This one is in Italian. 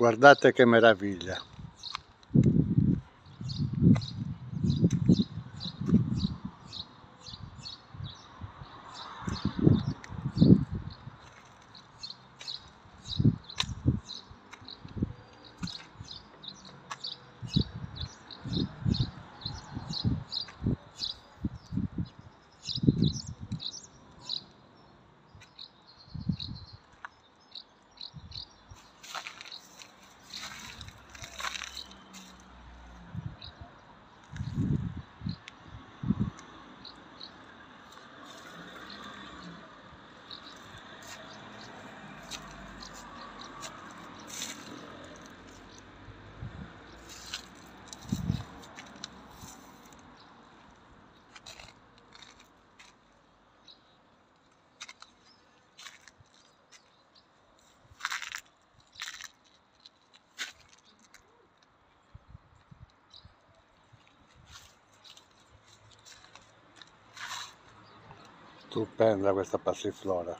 guardate che meraviglia stupenda questa passiflora